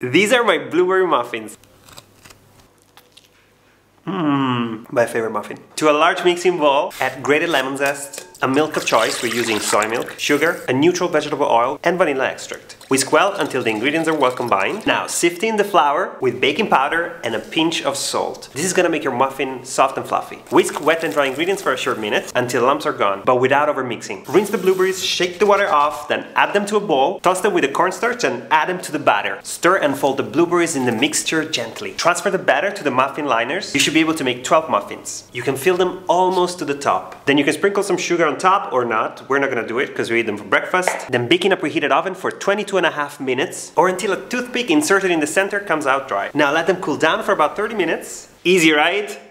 These are my blueberry muffins. Mmm, my favorite muffin. To a large mixing bowl, add grated lemon zest, a milk of choice, we're using soy milk, sugar, a neutral vegetable oil, and vanilla extract. Whisk well until the ingredients are well combined. Now sift in the flour with baking powder and a pinch of salt. This is gonna make your muffin soft and fluffy. Whisk wet and dry ingredients for a short minute until lumps are gone, but without over mixing. Rinse the blueberries, shake the water off, then add them to a bowl, toss them with the cornstarch and add them to the batter. Stir and fold the blueberries in the mixture gently. Transfer the batter to the muffin liners. You should be able to make 12 muffins. You can fill them almost to the top. Then you can sprinkle some sugar on top or not. We're not gonna do it because we eat them for breakfast. Then bake in a preheated oven for 22 and a half minutes or until a toothpick inserted in the center comes out dry. Now let them cool down for about 30 minutes. Easy, right?